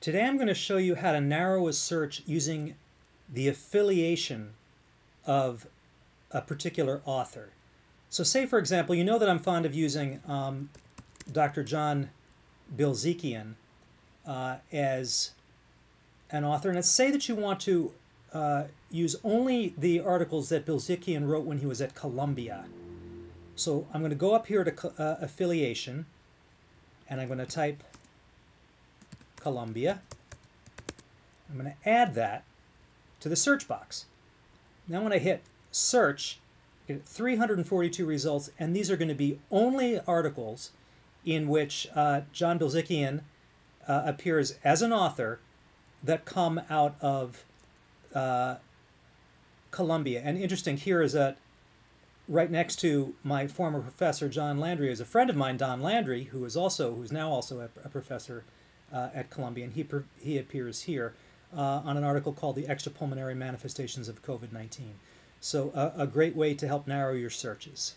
Today I'm going to show you how to narrow a search using the affiliation of a particular author. So say for example, you know that I'm fond of using um, Dr. John Bilezikian uh, as an author. And let's say that you want to uh, use only the articles that Bilezikian wrote when he was at Columbia. So I'm going to go up here to uh, affiliation and I'm going to type Columbia. I'm going to add that to the search box. Now when I hit search, I get 342 results, and these are going to be only articles in which uh, John Bilezikian uh, appears as an author that come out of uh, Columbia. And interesting here is that right next to my former professor John Landry is a friend of mine, Don Landry, who is also who's now also a, a professor uh, at Columbia, and he, he appears here uh, on an article called The Extrapulmonary Manifestations of COVID 19. So, a great way to help narrow your searches.